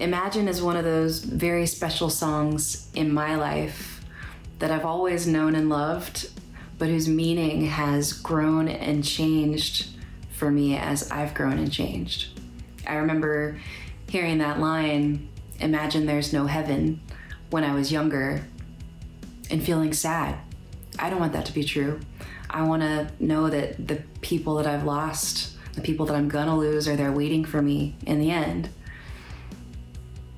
Imagine is one of those very special songs in my life that I've always known and loved, but whose meaning has grown and changed for me as I've grown and changed. I remember hearing that line, Imagine there's no heaven, when I was younger and feeling sad. I don't want that to be true. I want to know that the people that I've lost, the people that I'm gonna lose, are there waiting for me in the end.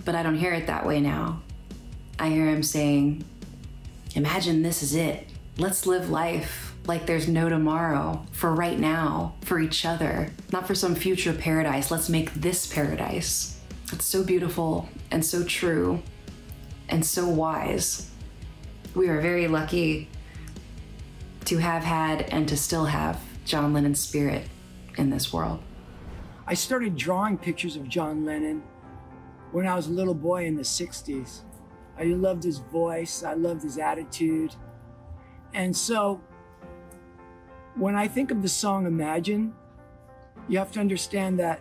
But I don't hear it that way now. I hear him saying, Imagine this is it. Let's live life like there's no tomorrow, for right now, for each other, not for some future paradise. Let's make this paradise. It's so beautiful and so true and so wise. We are very lucky to have had and to still have John Lennon's spirit in this world. I started drawing pictures of John Lennon when I was a little boy in the 60s. I loved his voice, I loved his attitude. And so when I think of the song Imagine, you have to understand that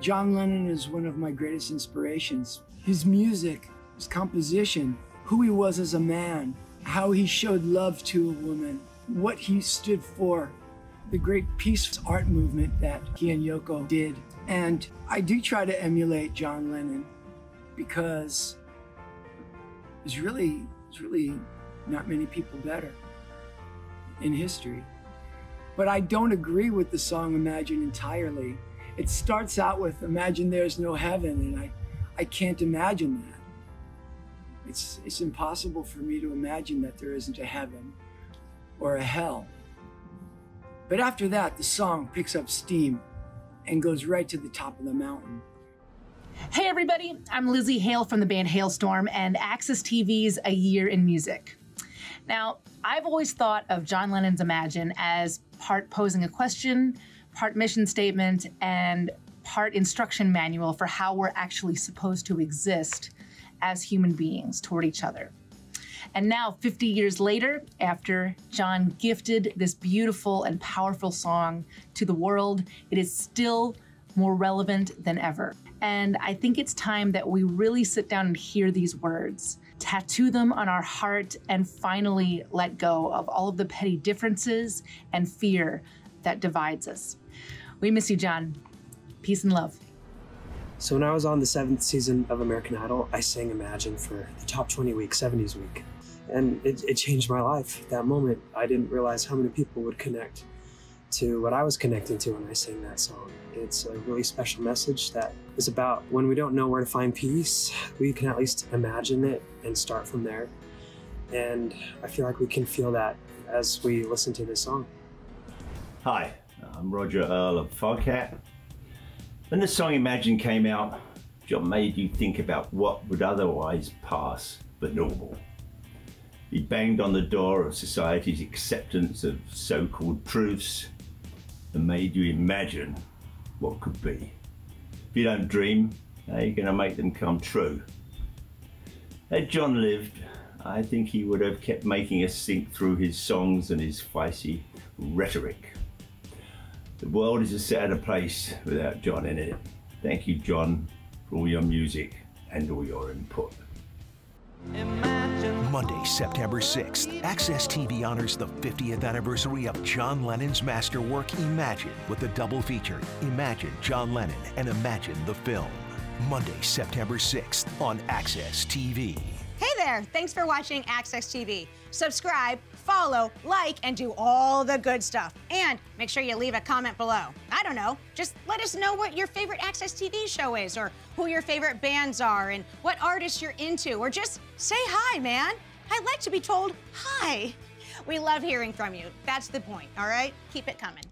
John Lennon is one of my greatest inspirations. His music, his composition, who he was as a man, how he showed love to a woman, what he stood for, the great peace art movement that he and Yoko did. And I do try to emulate John Lennon because there's really, there's really not many people better in history. But I don't agree with the song Imagine entirely. It starts out with Imagine there's no heaven, and I, I can't imagine that. It's, it's impossible for me to imagine that there isn't a heaven or a hell. But after that, the song picks up steam and goes right to the top of the mountain. Hey, everybody, I'm Lzzy Hale from the band Halestorm and AXS TV's A Year in Music. Now, I've always thought of John Lennon's Imagine as part posing a question, part mission statement, and part instruction manual for how we're actually supposed to exist as human beings toward each other. And now, 50 years later, after John gifted this beautiful and powerful song to the world, it is still more relevant than ever. And I think it's time that we really sit down and hear these words, tattoo them on our heart, and finally let go of all of the petty differences and fear that divides us. We miss you, John. Peace and love. So when I was on the seventh season of American Idol, I sang Imagine for the top 20 week, 70s week. And it, it changed my life. That moment, I didn't realize how many people would connect to what I was connecting to when I sang that song. It's a really special message that is about when we don't know where to find peace, we can at least imagine it and start from there. And I feel like we can feel that as we listen to this song. Hi, I'm Roger Earl of Foghat. When the song Imagine came out, John made you think about what would otherwise pass for normal. He banged on the door of society's acceptance of so-called truths and made you imagine what could be. If you don't dream, how are you going to make them come true? Had John lived, I think he would have kept making us think through his songs and his feisty rhetoric. The world is a sadder place without John in it. Thank you, John, for all your music and all your input. Monday, September 6th, AXS TV honors the 50th anniversary of John Lennon's masterwork Imagine with the double feature Imagine John Lennon and Imagine the Film. Monday, September 6th on AXS TV. Hey there! Thanks for watching AXS TV. Subscribe, follow, like, and do all the good stuff. And make sure you leave a comment below. I don't know, just let us know what your favorite AXS TV show is, or who your favorite bands are, and what artists you're into, or just say hi, man. I'd like to be told hi. We love hearing from you. That's the point, all right? Keep it coming.